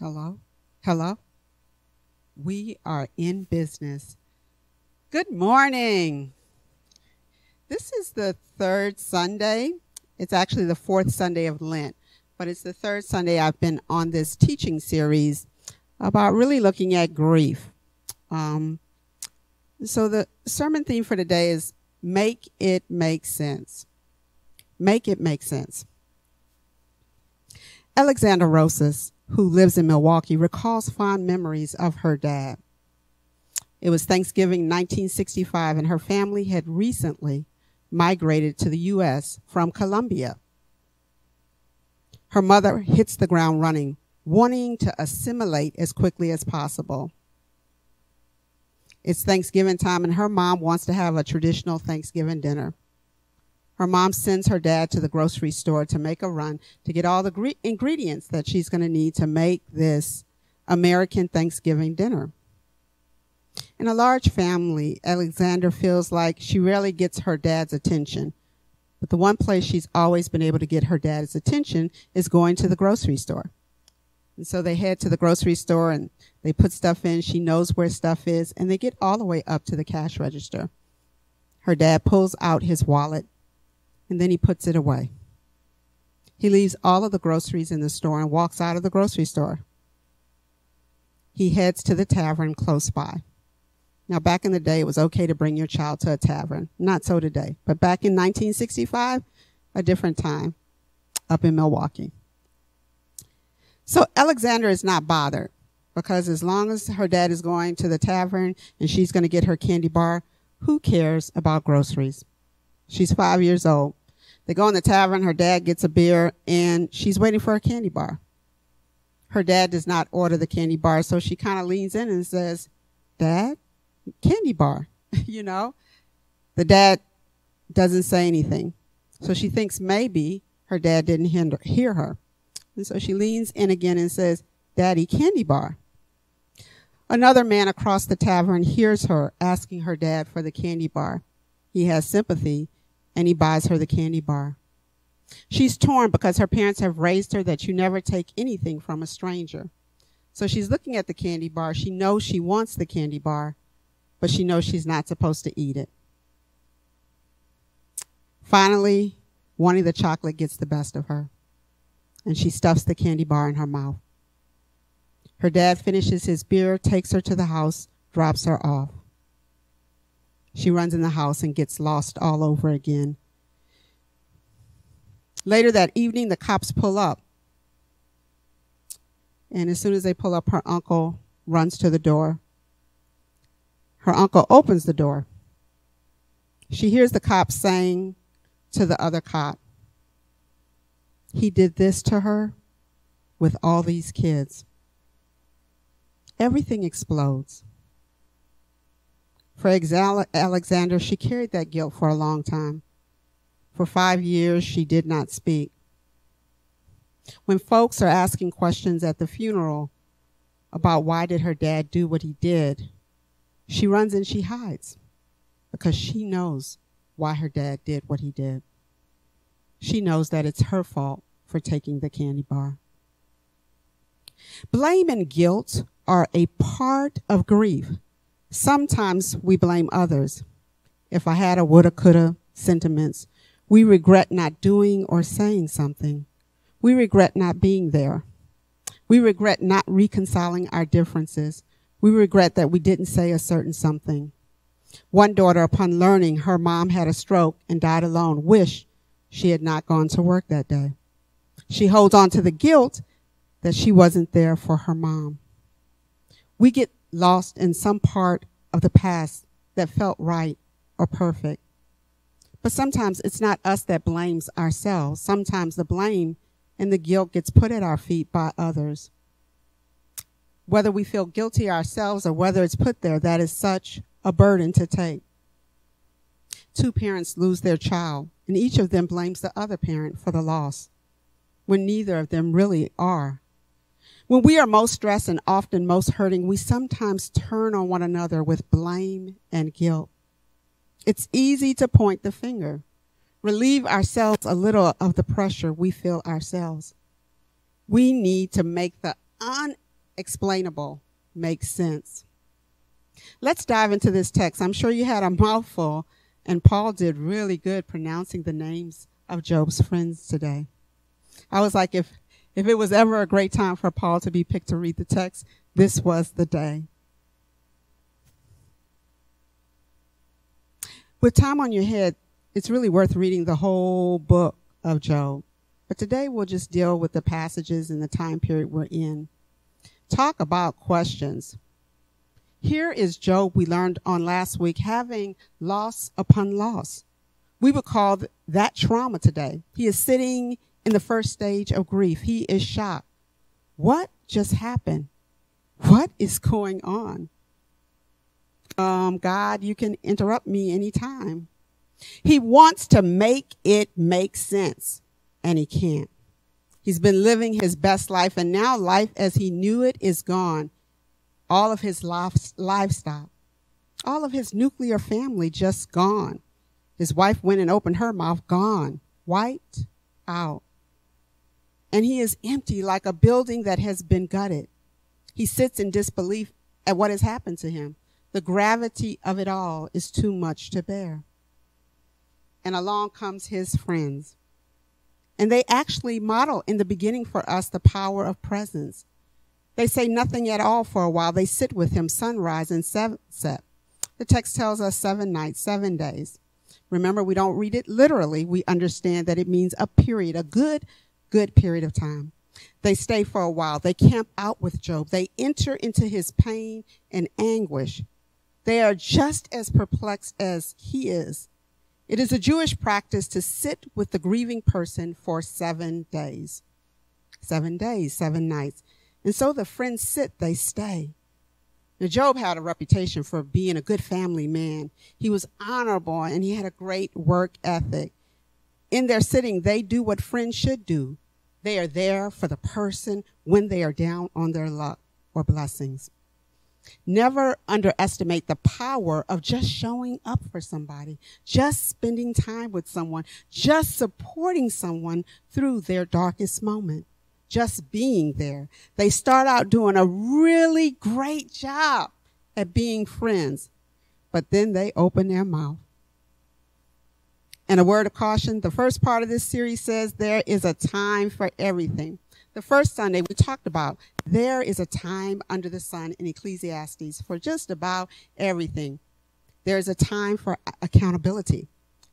Hello? Hello? We are in business. Good morning. This is the third Sunday. It's actually the fourth Sunday of Lent, but it's the third Sunday I've been on this teaching series about really looking at grief. Um, so the sermon theme for today is make it make sense. Make it make sense. Alexandra Rosas who lives in Milwaukee, recalls fond memories of her dad. It was Thanksgiving 1965, and her family had recently migrated to the U.S. from Colombia. Her mother hits the ground running, wanting to assimilate as quickly as possible. It's Thanksgiving time, and her mom wants to have a traditional Thanksgiving dinner. Her mom sends her dad to the grocery store to make a run to get all the gre- ingredients that she's going to need to make this American Thanksgiving dinner. In a large family, Alexandra feels like she rarely gets her dad's attention. But the one place she's always been able to get her dad's attention is going to the grocery store. And so they head to the grocery store and they put stuff in. She knows where stuff is and they get all the way up to the cash register. Her dad pulls out his wallet and then he puts it away. He leaves all of the groceries in the store and walks out of the grocery store. He heads to the tavern close by. Now, back in the day, it was okay to bring your child to a tavern. Not so today. But back in 1965, a different time up in Milwaukee. So Alexandra is not bothered because as long as her dad is going to the tavern and she's going to get her candy bar, who cares about groceries? She's five years old. They go in the tavern. Her dad gets a beer and she's waiting for a candy bar. Her dad does not order the candy bar, so she kind of leans in and says, Dad, candy bar, you know? The dad doesn't say anything. So she thinks maybe her dad didn't hear her. And so she leans in again and says, Daddy, candy bar. Another man across the tavern hears her asking her dad for the candy bar. He has sympathy and he buys her the candy bar. She's torn because her parents have raised her that you never take anything from a stranger. So she's looking at the candy bar. She knows she wants the candy bar, but she knows she's not supposed to eat it. Finally, wanting the chocolate gets the best of her, and she stuffs the candy bar in her mouth. Her dad finishes his beer, takes her to the house, drops her off. She runs in the house and gets lost all over again. Later that evening, the cops pull up. And as soon as they pull up, her uncle runs to the door. Her uncle opens the door. She hears the cop saying to the other cop, He did this to her with all these kids. Everything explodes. For Alexandra, she carried that guilt for a long time. For five years, she did not speak. When folks are asking questions at the funeral about why did her dad do what he did, she runs and she hides because she knows why her dad did what he did. She knows that it's her fault for taking the candy bar. Blame and guilt are a part of grief Sometimes we blame others. If I had a woulda, coulda sentiments, we regret not doing or saying something. We regret not being there. We regret not reconciling our differences. We regret that we didn't say a certain something. One daughter, upon learning her mom had a stroke and died alone, wished she had not gone to work that day. She holds on to the guilt that she wasn't there for her mom. We get lost in some part of the past that felt right or perfect. But sometimes it's not us that blames ourselves. Sometimes the blame and the guilt gets put at our feet by others. Whether we feel guilty ourselves or whether it's put there, that is such a burden to take. Two parents lose their child, and each of them blames the other parent for the loss, when neither of them really are when we are most stressed and often most hurting, we sometimes turn on one another with blame and guilt. It's easy to point the finger, relieve ourselves a little of the pressure we feel ourselves. We need to make the unexplainable make sense. Let's dive into this text. I'm sure you had a mouthful, and Paul did really good pronouncing the names of Job's friends today. I was like, if, if it was ever a great time for Paul to be picked to read the text, this was the day. With time on your head, it's really worth reading the whole book of Job. But today we'll just deal with the passages and the time period we're in. Talk about questions. Here is Job, we learned on last week, having loss upon loss. We would call that trauma today. He is sitting in the first stage of grief. He is shocked. What just happened? What is going on? Um, God, you can interrupt me anytime. He wants to make it make sense, and he can't. He's been living his best life, and now life as he knew it is gone all of his livestock, all of his nuclear family just gone. His wife went and opened her mouth, gone, wiped out. And he is empty like a building that has been gutted. He sits in disbelief at what has happened to him. The gravity of it all is too much to bear. And along comes his friends. And they actually model in the beginning for us the power of presence. They say nothing at all for a while. They sit with him sunrise and sunset. The text tells us seven nights, seven days. Remember, we don't read it literally. We understand that it means a period, a good, good period of time. They stay for a while. They camp out with Job. They enter into his pain and anguish. They are just as perplexed as he is. It is a Jewish practice to sit with the grieving person for seven days. Seven days, seven nights. And so the friends sit, they stay. Now, Job had a reputation for being a good family man. He was honorable and he had a great work ethic. In their sitting, they do what friends should do. They are there for the person when they are down on their luck or blessings. Never underestimate the power of just showing up for somebody, just spending time with someone, just supporting someone through their darkest moment just being there. They start out doing a really great job at being friends, but then they open their mouth. And a word of caution the first part of this series says there is a time for everything. The first Sunday we talked about there is a time under the sun in Ecclesiastes for just about everything. There's a time for accountability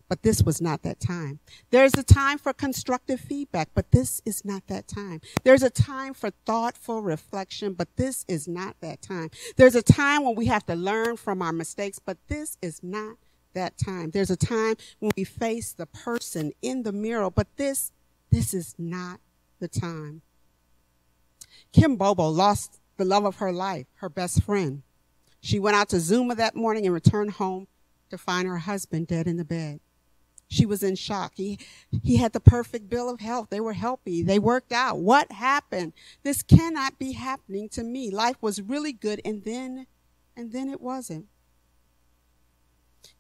but this was not that time. There's a time for constructive feedback, but this is not that time. There's a time for thoughtful reflection, but this is not that time. There's a time when we have to learn from our mistakes, but this is not that time. There's a time when we face the person in the mirror, but this, this is not the time. Kim Bobo lost the love of her life, her best friend. She went out to Zumba that morning and returned home to find her husband dead in the bed. She was in shock. He, he had the perfect bill of health. They were healthy. They worked out. What happened? This cannot be happening to me. Life was really good and then, and then it wasn't.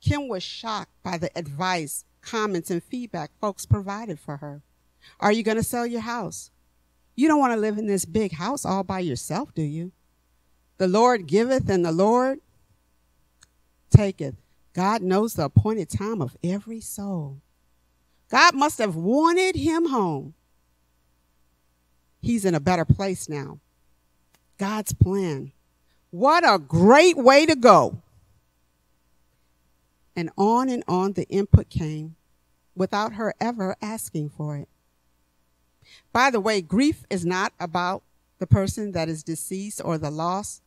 Kim was shocked by the advice, comments, and feedback folks provided for her. Are you going to sell your house? You don't want to live in this big house all by yourself, do you? The Lord giveth and the Lord taketh. God knows the appointed time of every soul. God must have wanted him home. He's in a better place now. God's plan. What a great way to go. And on and on the input came without her ever asking for it. By the way, grief is not about the person that is deceased or the loss.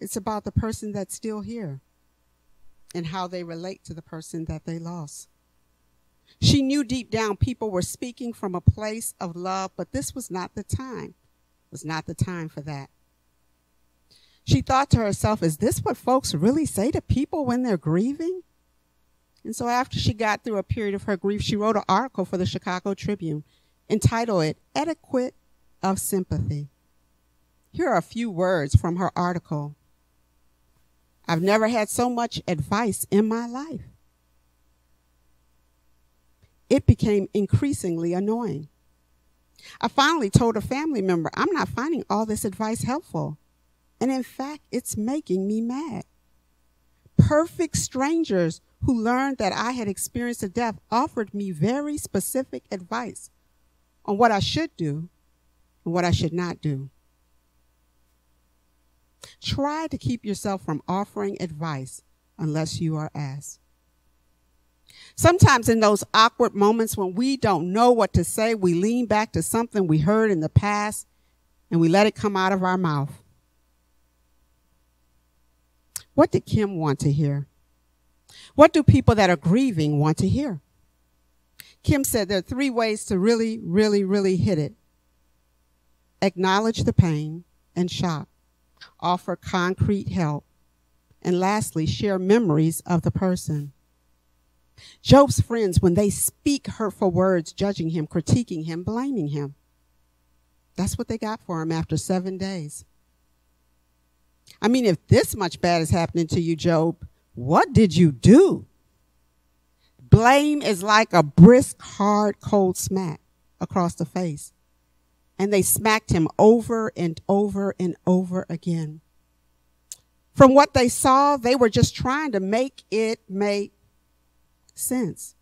It's about the person that's still here and how they relate to the person that they lost. She knew deep down people were speaking from a place of love, but this was not the time. It was not the time for that. She thought to herself, is this what folks really say to people when they're grieving? And so after she got through a period of her grief, she wrote an article for the Chicago Tribune entitled it Etiquette of Sympathy. Here are a few words from her article. I've never had so much advice in my life. It became increasingly annoying. I finally told a family member, I'm not finding all this advice helpful. And in fact, it's making me mad. Perfect strangers who learned that I had experienced a death offered me very specific advice on what I should do and what I should not do. Try to keep yourself from offering advice unless you are asked. Sometimes in those awkward moments when we don't know what to say, we lean back to something we heard in the past and we let it come out of our mouth. What did Kim want to hear? What do people that are grieving want to hear? Kim said there are three ways to really, really, really hit it. Acknowledge the pain and shock. Offer concrete help. And lastly, share memories of the person. Job's friends, when they speak hurtful words, judging him, critiquing him, blaming him, that's what they got for him after seven days. I mean, if this much bad is happening to you, Job, what did you do? Blame is like a brisk, hard, cold smack across the face. And they smacked him over and over and over again. From what they saw, they were just trying to make it make sense.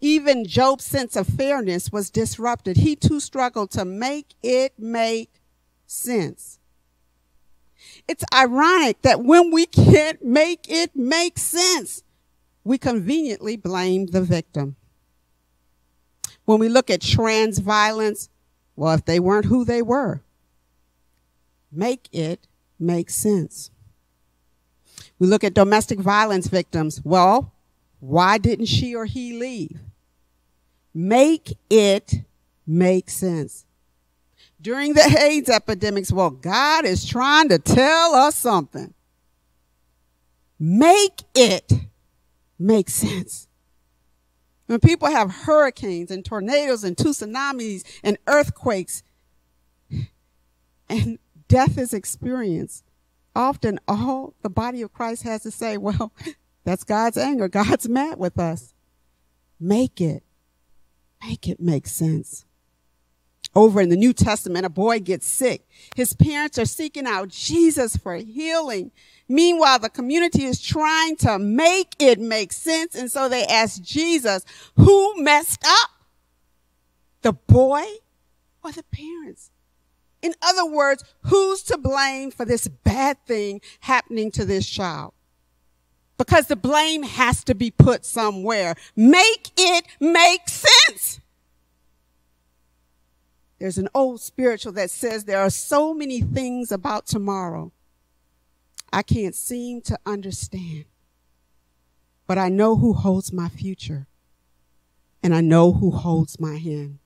Even Job's sense of fairness was disrupted. He too struggled to make it make sense. It's ironic that when we can't make it make sense, we conveniently blame the victim. When we look at trans violence, well, if they weren't who they were, make it make sense. We look at domestic violence victims. Well, why didn't she or he leave? Make it make sense. During the AIDS epidemics, well, God is trying to tell us something. Make it make sense. When people have hurricanes and tornadoes and two tsunamis and earthquakes and death is experienced, often all the body of Christ has to say, well, that's God's anger. God's mad with us. Make it, make it make sense. Over in the New Testament, a boy gets sick. His parents are seeking out Jesus for healing. Meanwhile, the community is trying to make it make sense. And so they ask Jesus, who messed up? The boy or the parents? In other words, who's to blame for this bad thing happening to this child? because the blame has to be put somewhere. Make it make sense. There's an old spiritual that says there are so many things about tomorrow I can't seem to understand. But I know who holds my future and I know who holds my hand.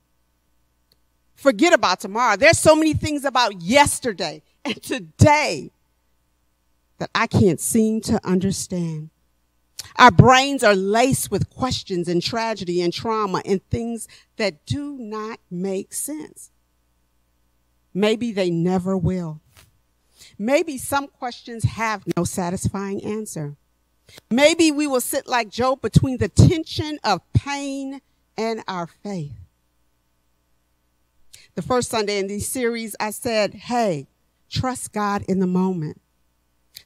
Forget about tomorrow. There's so many things about yesterday and today that I can't seem to understand. Our brains are laced with questions and tragedy and trauma and things that do not make sense. Maybe they never will. Maybe some questions have no satisfying answer. Maybe we will sit like Job between the tension of pain and our faith. The first Sunday in this series, I said, hey, trust God in the moment.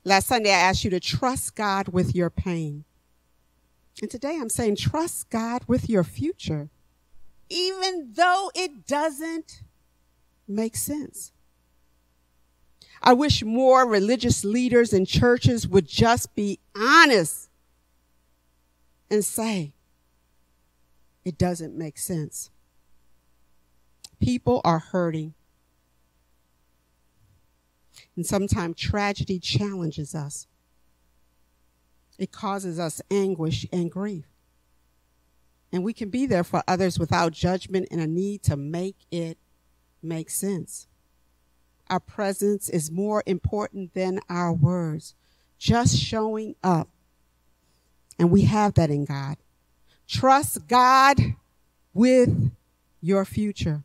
Last Sunday, I asked you to trust God with your pain. And today I'm saying trust God with your future, even though it doesn't make sense. I wish more religious leaders and churches would just be honest and say, it doesn't make sense. People are hurting. And sometimes tragedy challenges us. It causes us anguish and grief. And we can be there for others without judgment and a need to make it make sense. Our presence is more important than our words. Just showing up. And we have that in God. Trust God with your future.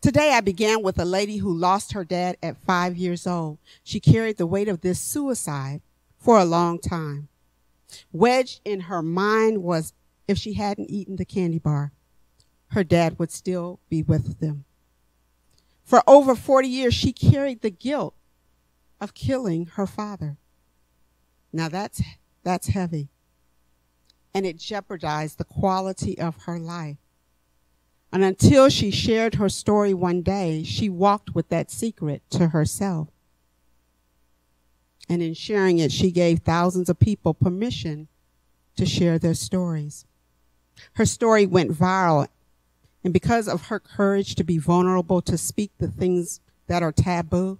Today I began with a lady who lost her dad at five years old. She carried the weight of this suicide for a long time. Wedged in her mind was if she hadn't eaten the candy bar, her dad would still be with them. For over 40 years, she carried the guilt of killing her father. Now that's, that's heavy. And it jeopardized the quality of her life. And until she shared her story one day, she walked with that secret to herself. And in sharing it, she gave thousands of people permission to share their stories. Her story went viral. And because of her courage to be vulnerable, to speak the things that are taboo,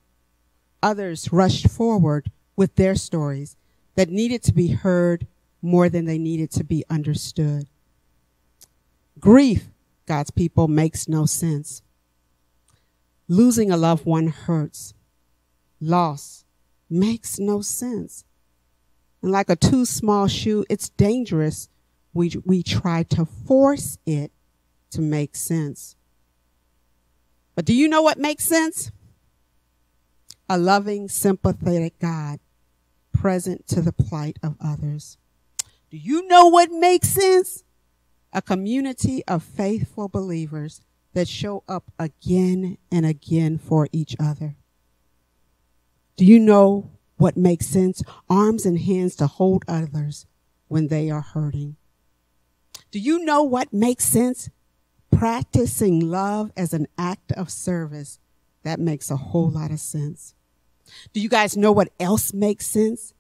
others rushed forward with their stories that needed to be heard more than they needed to be understood. Grief, God's people, makes no sense. Losing a loved one hurts. Loss makes no sense. And like a too small shoe, it's dangerous. We, we try to force it to make sense. But do you know what makes sense? A loving, sympathetic God present to the plight of others. Do you know what makes sense? A community of faithful believers that show up again and again for each other. Do you know what makes sense? Arms and hands to hold others when they are hurting. Do you know what makes sense? Practicing love as an act of service. That makes a whole lot of sense. Do you guys know what else makes sense?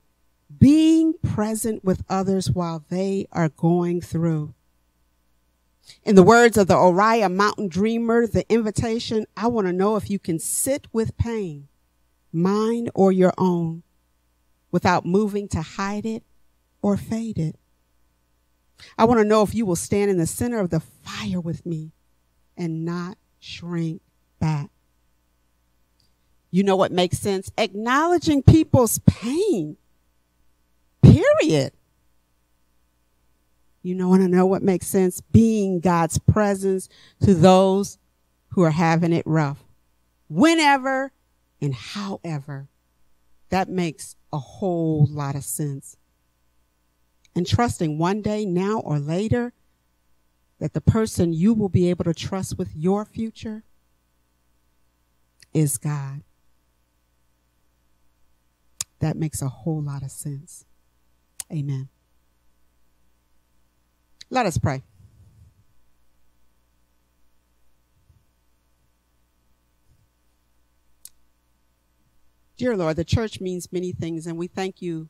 Being present with others while they are going through. In the words of the Oriah Mountain Dreamer, the invitation, I want to know if you can sit with pain, mine or your own, without moving to hide it or fade it. I want to know if you will stand in the center of the fire with me and not shrink back. You know what makes sense? Acknowledging people's pain. Period. You know, want to know what makes sense? Being God's presence to those who are having it rough. Whenever and however. That makes a whole lot of sense. And trusting one day, now or later, that the person you will be able to trust with your future is God. That makes a whole lot of sense. Amen. Let us pray. Dear Lord, the church means many things, and we thank you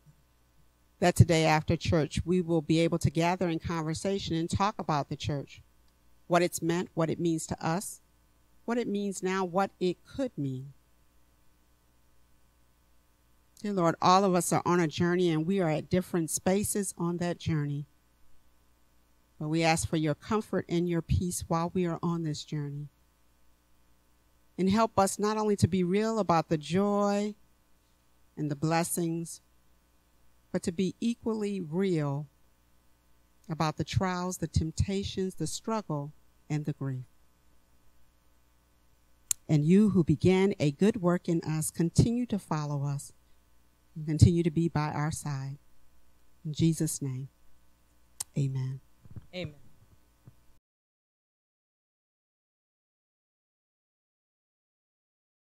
that today after church we will be able to gather in conversation and talk about the church, what it's meant, what it means to us, what it means now, what it could mean. Dear Lord, all of us are on a journey and we are at different spaces on that journey. But we ask for your comfort and your peace while we are on this journey. And help us not only to be real about the joy and the blessings, but to be equally real about the trials, the temptations, the struggle, and the grief. And you who began a good work in us, continue to follow us and continue to be by our side. In Jesus' name, amen. Amen.